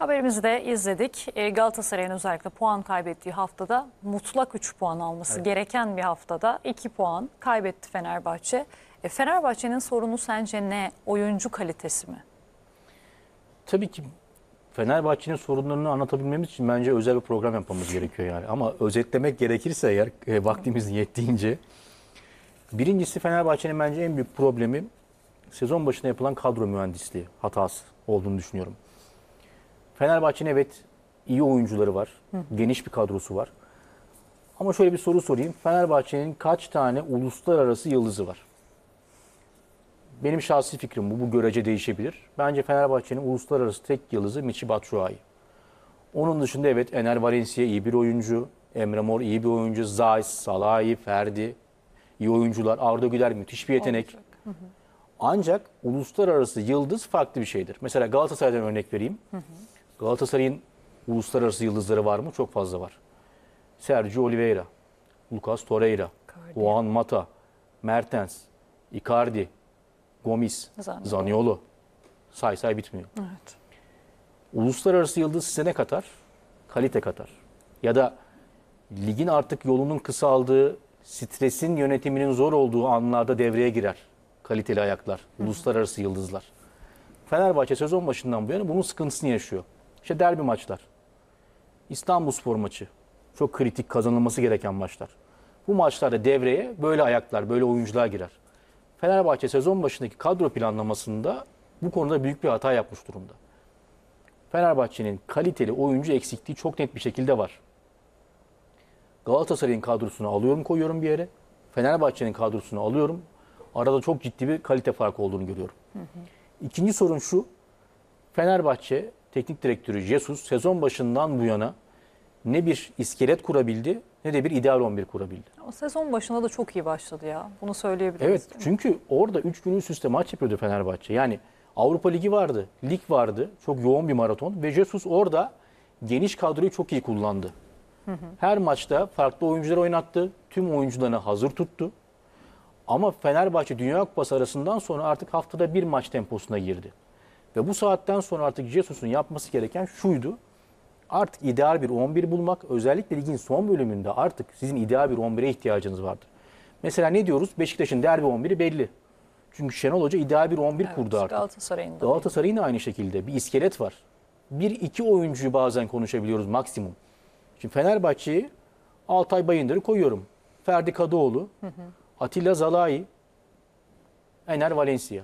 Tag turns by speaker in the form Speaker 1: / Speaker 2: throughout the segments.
Speaker 1: Haberimizi de izledik. E, Galatasaray'ın özellikle puan kaybettiği haftada mutlak 3 puan alması gereken bir haftada 2 puan kaybetti Fenerbahçe. E, Fenerbahçe'nin sorunu sence ne? Oyuncu kalitesi mi?
Speaker 2: Tabii ki Fenerbahçe'nin sorunlarını anlatabilmemiz için bence özel bir program yapmamız gerekiyor yani. Ama özetlemek gerekirse eğer e, vaktimiz yettiğince birincisi Fenerbahçe'nin bence en büyük problemi sezon başında yapılan kadro mühendisliği hatası olduğunu düşünüyorum. Fenerbahçe'nin evet iyi oyuncuları var. Geniş bir kadrosu var. Ama şöyle bir soru sorayım. Fenerbahçe'nin kaç tane uluslararası yıldızı var? Benim şahsi fikrim bu. Bu görece değişebilir. Bence Fenerbahçe'nin uluslararası tek yıldızı Michi Batshuayi. Onun dışında evet Ener Valencia iyi bir oyuncu. Emre Mor iyi bir oyuncu. Zayis, Salahi, Ferdi iyi oyuncular. Arda Güler müthiş bir yetenek. Ancak uluslararası yıldız farklı bir şeydir. Mesela Galatasaray'dan örnek vereyim. Galatasaray'ın uluslararası yıldızları var mı? Çok fazla var. Sergio Oliveira, Lucas Torreira,
Speaker 1: Icardi.
Speaker 2: Juan Mata, Mertens, Icardi, Gomis,
Speaker 1: Zaniolo.
Speaker 2: Zaniolo. Say say bitmiyor.
Speaker 1: Evet.
Speaker 2: Uluslararası yıldız size ne katar? Kalite katar. Ya da ligin artık yolunun kısaldığı, stresin yönetiminin zor olduğu anlarda devreye girer. Kaliteli ayaklar, uluslararası yıldızlar. Fenerbahçe sezon başından bu yana bunun sıkıntısını yaşıyor. İşte derbi maçlar. İstanbulspor maçı. Çok kritik kazanılması gereken maçlar. Bu maçlarda devreye böyle ayaklar, böyle oyuncular girer. Fenerbahçe sezon başındaki kadro planlamasında bu konuda büyük bir hata yapmış durumda. Fenerbahçe'nin kaliteli oyuncu eksikliği çok net bir şekilde var. Galatasaray'ın kadrosunu alıyorum koyuyorum bir yere. Fenerbahçe'nin kadrosunu alıyorum. Arada çok ciddi bir kalite farkı olduğunu görüyorum. İkinci sorun şu. Fenerbahçe teknik direktörü Jesus sezon başından bu yana ne bir iskelet kurabildi ne de bir ideal 11 kurabildi.
Speaker 1: O sezon başında da çok iyi başladı ya. Bunu söyleyebiliriz.
Speaker 2: Evet çünkü orada 3 gün üst üste maç yapıyordu Fenerbahçe. Yani Avrupa Ligi vardı, lig vardı. Çok yoğun bir maraton ve Jesus orada geniş kadroyu çok iyi kullandı. Her maçta farklı oyuncular oynattı. Tüm oyuncularını hazır tuttu. Ama Fenerbahçe Dünya Kupası arasından sonra artık haftada bir maç temposuna girdi. Ve bu saatten sonra artık Jesus'un yapması gereken şuydu. Artık ideal bir 11 bulmak. Özellikle ligin son bölümünde artık sizin ideal bir 11'e ihtiyacınız vardır. Mesela ne diyoruz? Beşiktaş'ın derbi 11'i belli. Çünkü Şenol Hoca ideal bir 11
Speaker 1: Evet,
Speaker 2: kurdu artık.
Speaker 1: Galatasaray'ın da.
Speaker 2: Galatasaray'ın da aynı şekilde bir iskelet var. Bir iki oyuncuyu bazen konuşabiliyoruz maksimum. Şimdi Fenerbahçe'yi Altay Bayındır'ı koyuyorum. Ferdi Kadıoğlu, Atilla Zalai, Ener Valencia.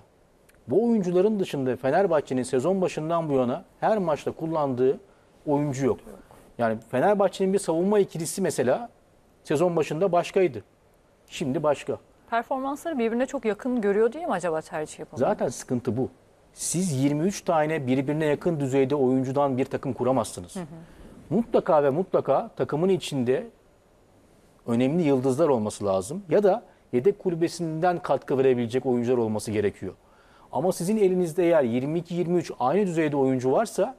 Speaker 2: Bu oyuncuların dışında Fenerbahçe'nin sezon başından bu yana her maçta kullandığı oyuncu yok. Yani Fenerbahçe'nin bir savunma ikilisi mesela sezon başında başkaydı. Şimdi başka.
Speaker 1: Performansları birbirine çok yakın görüyor diye mi acaba tercih yapamıyor?
Speaker 2: Zaten sıkıntı bu. Siz 23 tane birbirine yakın düzeyde oyuncudan bir takım kuramazsınız. Mutlaka ve mutlaka takımın içinde önemli yıldızlar olması lazım. Ya da yedek kulübesinden katkı verebilecek oyuncular olması gerekiyor. Ama sizin elinizde eğer 22-23 aynı düzeyde oyuncu varsa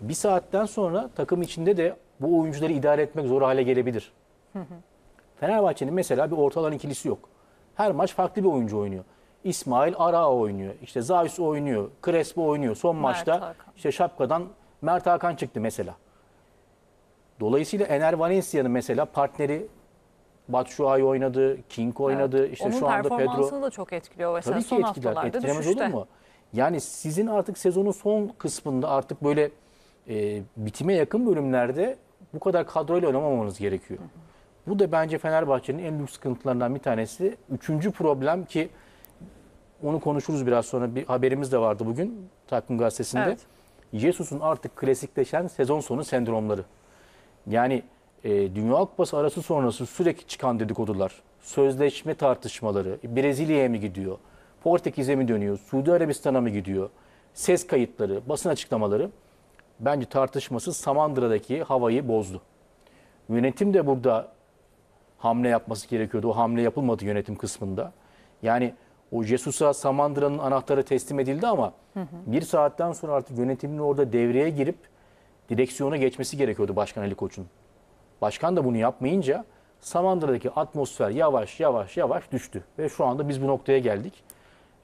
Speaker 2: bir saatten sonra takım içinde de bu oyuncuları idare etmek zor hale gelebilir. Fenerbahçe'nin mesela bir orta alan ikilisi yok. Her maç farklı bir oyuncu oynuyor. İsmail Ara oynuyor. İşte Zayus oynuyor. Crespo oynuyor. Son
Speaker 1: Mert
Speaker 2: maçta
Speaker 1: Hakan.
Speaker 2: işte şapkadan Mert Hakan çıktı mesela. Dolayısıyla Ener Valencia'nın mesela partneri Batshuayi oynadı, King oynadı.
Speaker 1: Evet.
Speaker 2: İşte
Speaker 1: Onun
Speaker 2: şu anda Pedro
Speaker 1: performansını da çok etkiliyor. Mesela
Speaker 2: Tabii ki
Speaker 1: son
Speaker 2: etkiler.
Speaker 1: haftalarda
Speaker 2: Etkilemez
Speaker 1: düşüşte.
Speaker 2: olur mu? Yani sizin artık sezonun son kısmında artık böyle e, bitime yakın bölümlerde bu kadar kadroyla oynamamanız gerekiyor. Bu da bence Fenerbahçe'nin en büyük sıkıntılarından bir tanesi. Üçüncü problem ki onu konuşuruz biraz sonra. Bir haberimiz de vardı bugün Takvim Gazetesi'nde.
Speaker 1: Evet.
Speaker 2: Jesus'un artık klasikleşen sezon sonu sendromları. Yani e, Dünya Kupası arası sonrası sürekli çıkan dedikodular, sözleşme tartışmaları, Brezilya'ya mı gidiyor, Portekiz'e mi dönüyor, Suudi Arabistan'a mı gidiyor, ses kayıtları, basın açıklamaları bence tartışmasız Samandıra'daki havayı bozdu. Yönetim de burada hamle yapması gerekiyordu. O hamle yapılmadı yönetim kısmında. Yani o Jesus'a Samandıra'nın anahtarı teslim edildi ama bir saatten sonra artık yönetimin orada devreye girip direksiyona geçmesi gerekiyordu Başkan Ali Koç'un. Başkan da bunu yapmayınca Samandıra'daki atmosfer yavaş yavaş yavaş düştü. Ve şu anda biz bu noktaya geldik.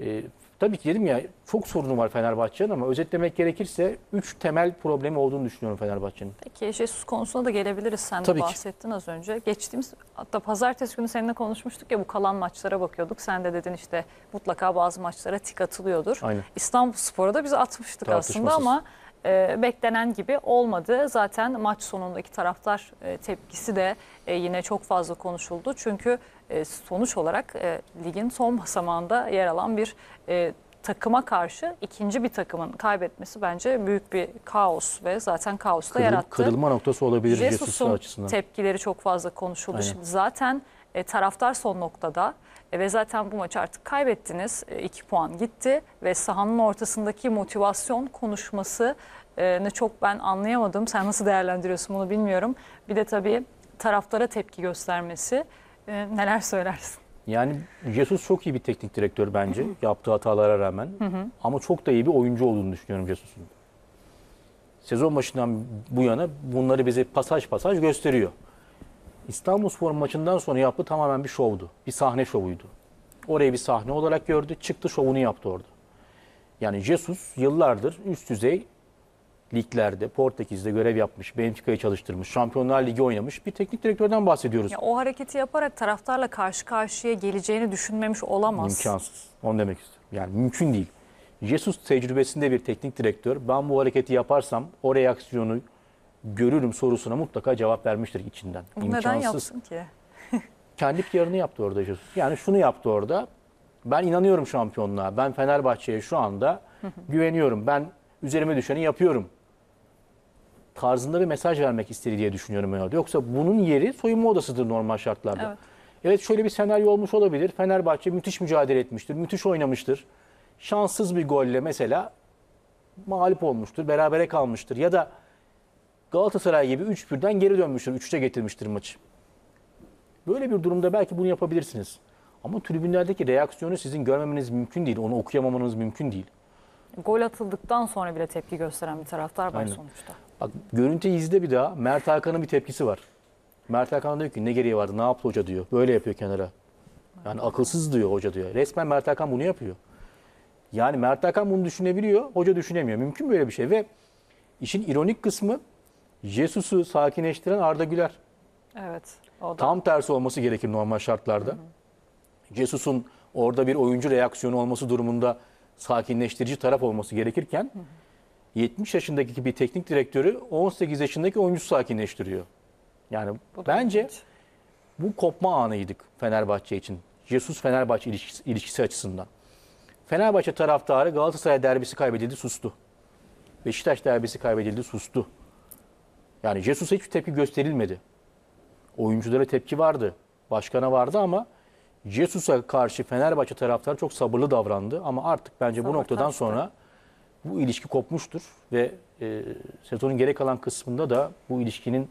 Speaker 2: E, tabii ki dedim ya çok sorunu var Fenerbahçe'nin ama özetlemek gerekirse 3 temel problemi olduğunu düşünüyorum Fenerbahçe'nin.
Speaker 1: Peki Jesus konusuna da gelebiliriz. Sen
Speaker 2: Tabii
Speaker 1: de
Speaker 2: ki.
Speaker 1: bahsettin az önce. Geçtiğimiz hatta pazartesi günü seninle konuşmuştuk ya bu kalan maçlara bakıyorduk. Sen de dedin işte mutlaka bazı maçlara tik atılıyordur.
Speaker 2: Aynen.
Speaker 1: İstanbul Spor'a da biz atmıştık aslında ama e, beklenen gibi olmadı. Zaten maç sonundaki taraftar e, tepkisi de e, yine çok fazla konuşuldu. Çünkü e, sonuç olarak e, ligin son basamağında yer alan bir e, takıma karşı ikinci bir takımın kaybetmesi bence büyük bir kaos ve zaten kaos da
Speaker 2: Kırıl-
Speaker 1: yarattı.
Speaker 2: kırılma noktası olabilir Jesus
Speaker 1: Jesus'un
Speaker 2: açısından.
Speaker 1: tepkileri çok fazla konuşuldu.
Speaker 2: Aynen.
Speaker 1: Şimdi zaten e, taraftar son noktada e, ve zaten bu maçı artık kaybettiniz. 2 puan gitti ve sahanın ortasındaki motivasyon konuşması e, ne çok ben anlayamadım. Sen nasıl değerlendiriyorsun bunu bilmiyorum. Bir de tabii taraftara tepki göstermesi e, neler söylersin?
Speaker 2: Yani Jesus çok iyi bir teknik direktör bence yaptığı hatalara rağmen. Ama çok da iyi bir oyuncu olduğunu düşünüyorum Jesus'un. Sezon başından bu yana bunları bize pasaj pasaj gösteriyor. İstanbulspor maçından sonra yaptığı tamamen bir şovdu. Bir sahne şovuydu. Orayı bir sahne olarak gördü. Çıktı şovunu yaptı orada. Yani Jesus yıllardır üst düzey liglerde, Portekiz'de görev yapmış, Benfica'yı çalıştırmış, Şampiyonlar Ligi oynamış bir teknik direktörden bahsediyoruz.
Speaker 1: Ya o hareketi yaparak taraftarla karşı karşıya geleceğini düşünmemiş olamaz.
Speaker 2: İmkansız. Onu demek istiyorum. Yani mümkün değil. Jesus tecrübesinde bir teknik direktör ben bu hareketi yaparsam o reaksiyonu görürüm sorusuna mutlaka cevap vermiştir içinden.
Speaker 1: Bunu neden yapsın ki?
Speaker 2: Kendi PR'ını yaptı orada Jesus. Yani şunu yaptı orada. Ben inanıyorum şampiyonluğa. Ben Fenerbahçe'ye şu anda güveniyorum. Ben üzerime düşeni yapıyorum. Tarzında bir mesaj vermek istedi diye düşünüyorum ben orada. Yoksa bunun yeri soyunma odasıdır normal şartlarda.
Speaker 1: Evet.
Speaker 2: Evet şöyle bir senaryo olmuş olabilir. Fenerbahçe müthiş mücadele etmiştir, müthiş oynamıştır. Şanssız bir golle mesela mağlup olmuştur, berabere kalmıştır. Ya da Galatasaray gibi 3-1'den geri dönmüştür, 3'te getirmiştir maçı. Böyle bir durumda belki bunu yapabilirsiniz. Ama tribünlerdeki reaksiyonu sizin görmemeniz mümkün değil, onu okuyamamanız mümkün değil.
Speaker 1: Gol atıldıktan sonra bile tepki gösteren bir taraftar var
Speaker 2: Aynen.
Speaker 1: sonuçta.
Speaker 2: Bak görüntüyü izle bir daha. Mert Hakan'ın bir tepkisi var. Mert Hakan diyor ki ne gereği vardı, ne yaptı hoca diyor. Böyle yapıyor kenara. Yani akılsız diyor hoca diyor. Resmen Mert Hakan bunu yapıyor. Yani Mert Hakan bunu düşünebiliyor, hoca düşünemiyor. Mümkün böyle bir şey ve işin ironik kısmı Jesus'u sakinleştiren Arda Güler.
Speaker 1: Evet. O da.
Speaker 2: Tam tersi olması gerekir normal şartlarda. Jesus'un orada bir oyuncu reaksiyonu olması durumunda sakinleştirici taraf olması gerekirken 70 yaşındaki bir teknik direktörü 18 yaşındaki oyuncu sakinleştiriyor. Yani
Speaker 1: Bu
Speaker 2: bence
Speaker 1: ilginç.
Speaker 2: bu kopma anıydık Fenerbahçe için. Jesus Fenerbahçe ilişkisi, ilişkisi açısından. Fenerbahçe taraftarı Galatasaray derbisi kaybedildi sustu. Beşiktaş derbisi kaybedildi sustu. Yani Jesus'a hiçbir tepki gösterilmedi. Oyunculara tepki vardı. Başkana vardı ama Jesus'a karşı Fenerbahçe taraftarı çok sabırlı davrandı. Ama artık bence bu
Speaker 1: Sabır
Speaker 2: noktadan
Speaker 1: taştı.
Speaker 2: sonra bu ilişki kopmuştur. Ve e, sezonun geri kalan kısmında da bu ilişkinin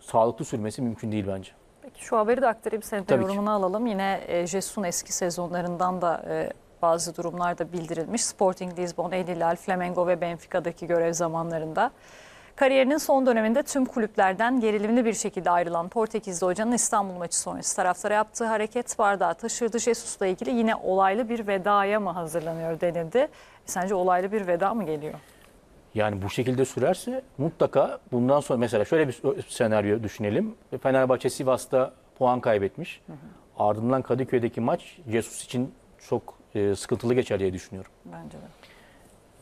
Speaker 2: sağlıklı sürmesi mümkün değil bence.
Speaker 1: Peki şu haberi de aktarayım senin de
Speaker 2: Tabii ki.
Speaker 1: yorumunu alalım. Yine e, Jesus'un eski sezonlarından da e, bazı durumlarda bildirilmiş. Sporting Lisbon, El Hilal, Flamengo ve Benfica'daki görev zamanlarında. Kariyerinin son döneminde tüm kulüplerden gerilimli bir şekilde ayrılan Portekizli hocanın İstanbul maçı sonrası taraftara yaptığı hareket bardağı taşırdı. Jesus'la ilgili yine olaylı bir vedaya mı hazırlanıyor denildi. Sence olaylı bir veda mı geliyor?
Speaker 2: Yani bu şekilde sürerse mutlaka bundan sonra mesela şöyle bir senaryo düşünelim. Fenerbahçe Sivas'ta puan kaybetmiş. Ardından Kadıköy'deki maç Jesus için çok e, sıkıntılı geçer diye düşünüyorum.
Speaker 1: Bence de.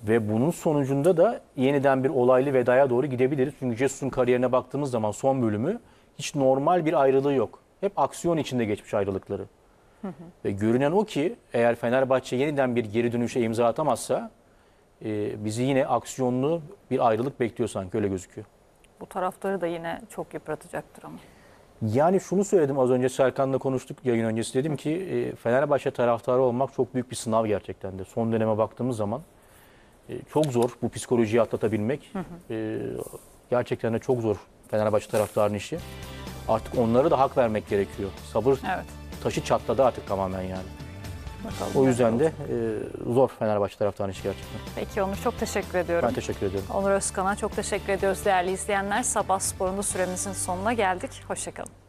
Speaker 2: Ve bunun sonucunda da yeniden bir olaylı vedaya doğru gidebiliriz. Çünkü Jesus'un kariyerine baktığımız zaman son bölümü hiç normal bir ayrılığı yok. Hep aksiyon içinde geçmiş ayrılıkları. Ve görünen o ki eğer Fenerbahçe yeniden bir geri dönüşe imza atamazsa e, bizi yine aksiyonlu bir ayrılık bekliyor sanki öyle gözüküyor.
Speaker 1: Bu taraftarı da yine çok yıpratacaktır ama.
Speaker 2: Yani şunu söyledim az önce Serkan'la konuştuk yayın öncesi dedim ki e, Fenerbahçe taraftarı olmak çok büyük bir sınav gerçekten de. Son döneme baktığımız zaman çok zor bu psikolojiyi atlatabilmek. E, gerçekten de çok zor Fenerbahçe taraftarının işi. Artık onlara da hak vermek gerekiyor. Sabır
Speaker 1: Evet.
Speaker 2: taşı çatladı artık tamamen yani.
Speaker 1: Bakalım
Speaker 2: O yüzden de e, zor Fenerbahçe taraftarının işi gerçekten.
Speaker 1: Peki Onur çok teşekkür ediyorum.
Speaker 2: Ben teşekkür ediyorum.
Speaker 1: Onur Özkan'a çok teşekkür ediyoruz değerli izleyenler. Sabah sporunda süremizin sonuna geldik. Hoşçakalın.